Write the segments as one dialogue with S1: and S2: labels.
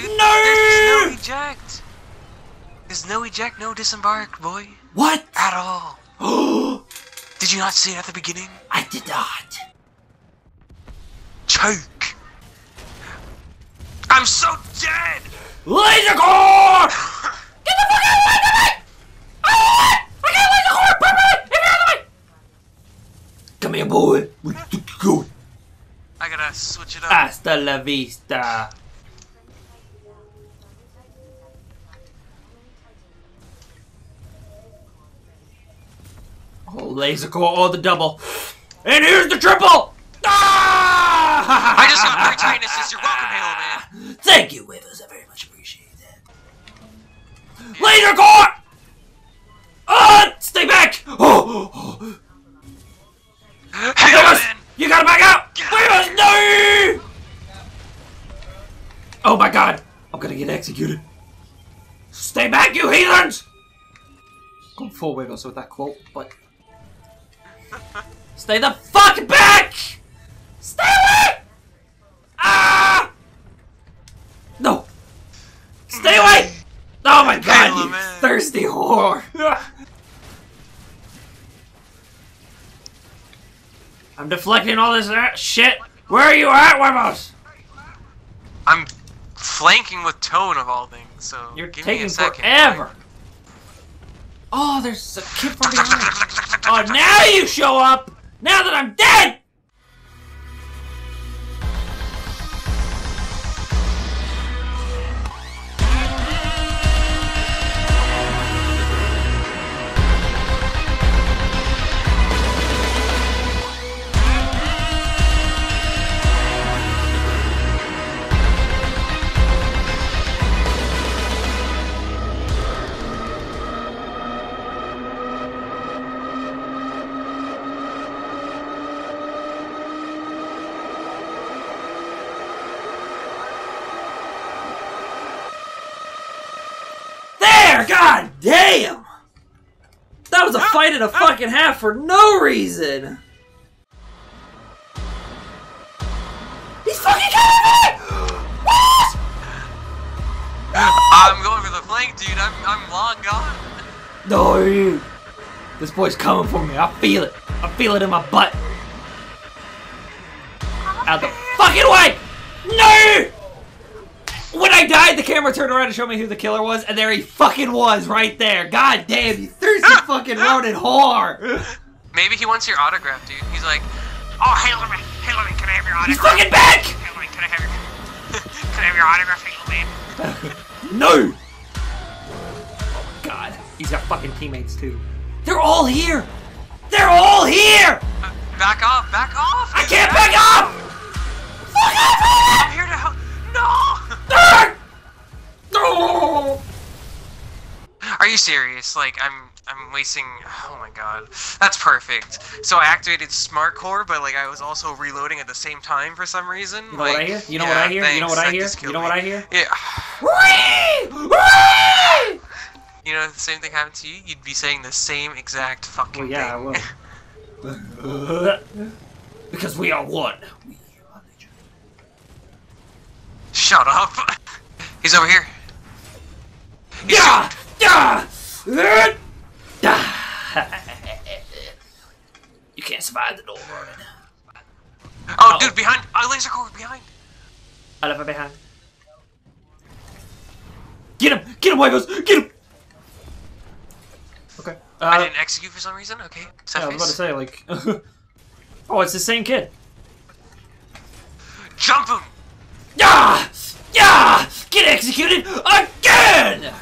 S1: dude.
S2: No!
S1: There's, there's no eject. There's no eject, no disembark, boy.
S2: What?
S1: At all. Did you not see it at the beginning?
S2: I did not.
S1: Choke. I'm so dead!
S2: Laser core! Get the fuck out of the way! I got laser core! Perfect! Get out of the way! Come here, boy. We go.
S1: I gotta switch it up.
S2: Hasta la vista. Oh, laser core or the double. And here's the triple! Ah!
S1: I just got three Titanuses. You're welcome, Halo Man.
S2: Thank you, Wivers. I very much appreciate that. Laser core! Uh, stay back! Oh, oh.
S1: Halo
S2: Wivers, you gotta back out! Wivers, no! Oh my god, I'm gonna get executed. Stay back, you heathens! Going full Wivers with that quote, but... Stay the fuck back! Stay away! Ah! No! Stay away! Oh my god, you
S1: Man.
S2: thirsty whore! I'm deflecting all this uh, shit. Where are you at, Huevos?
S1: I'm flanking with Tone of all things, so
S2: You're
S1: give me
S2: taking
S1: a second.
S2: forever. Oh, there's a kid from behind. Oh, now you show up! Now that I'm dead! There! God damn! That was a ah, fight and a ah. fucking half for no reason! He's fucking killing me! What?
S1: I'm going for the flank, dude. I'm, I'm long gone.
S2: No, you. This boy's coming for me. I feel it. I feel it in my butt. Out the fucking way! No! When I died, the camera turned around to show me who the killer was, and there he fucking was right there. God damn, you thirsty fucking rodent whore!
S1: Maybe he wants your autograph, dude. He's like, oh, Halo Man, Halo Man, can I have your autograph?
S2: He's
S1: autograph?
S2: fucking back!
S1: Halo Man, can I have your, can I have your autograph, Halo Man?
S2: No! Oh my God, he's got fucking teammates too. They're all here! They're all here!
S1: Uh, back off, back off!
S2: I can't back up! Fuck
S1: serious? Like, I'm, I'm wasting. Oh my god, that's perfect. So I activated Smart Core, but like I was also reloading at the same time for some reason.
S2: You know
S1: like,
S2: what I hear? You know
S1: yeah,
S2: what I hear? You know
S1: thanks,
S2: what I hear? You know what. I hear?
S1: Yeah.
S2: Whee! Whee!
S1: You know, if the same thing happened to you, you'd be saying the same exact fucking
S2: Well, yeah, I
S1: thing.
S2: will. because we are one. We are.
S1: Shut up. He's over here. He's
S2: Yeah! Yeah! You can't survive the door running.
S1: Oh, dude, behind. Oh, laser core behind.
S2: I left it behind. Get him! Get him, Huevos! Get him! Okay. Uh,
S1: I didn't execute for some reason. Okay.
S2: yeah, I was about to say, like... oh, it's the same kid.
S1: Jump him.
S2: Yeah! Yeah! Get executed again!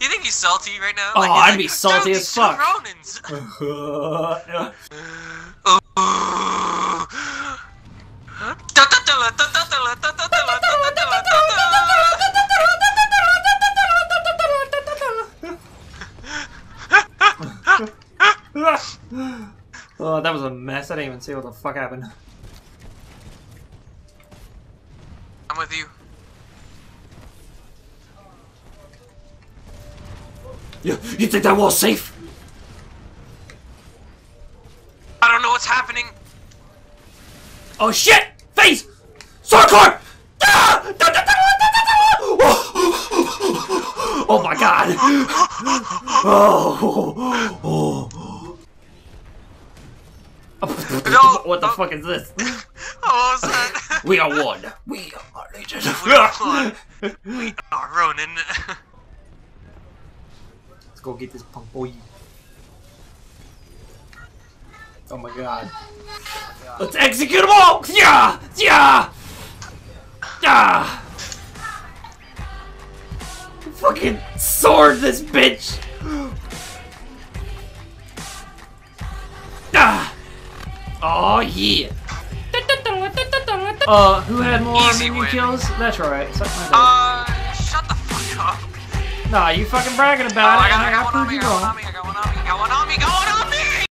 S1: You think he's salty right now?
S2: Oh,
S1: he's
S2: I'd
S1: like,
S2: be salty
S1: "Dude,
S2: as
S1: these two
S2: fuck."
S1: Ronins."
S2: oh, that was a mess. I didn't even see what the fuck happened.
S1: I'm with you.
S2: You, you think that wall's safe?
S1: I don't know what's happening.
S2: Oh shit! Face! Sarkar! Ah! Oh my god! Oh!
S1: No.
S2: what the fuck is this?
S1: What that?
S2: We are one. We are legion.
S1: We are one. We are Ronin.
S2: Let's go get this punk boy. Oh my god. Let's execute them all! Yeah! Yeah! Yeah! Fucking sword this bitch! Ah! Oh yeah! Uh, who had more
S1: Easy
S2: minion kills? That's right. Nah, you fucking bragging
S1: Oh,
S2: about
S1: I
S2: it.
S1: got,
S2: and
S1: I got
S2: I
S1: one on
S2: proved you
S1: I
S2: wrong.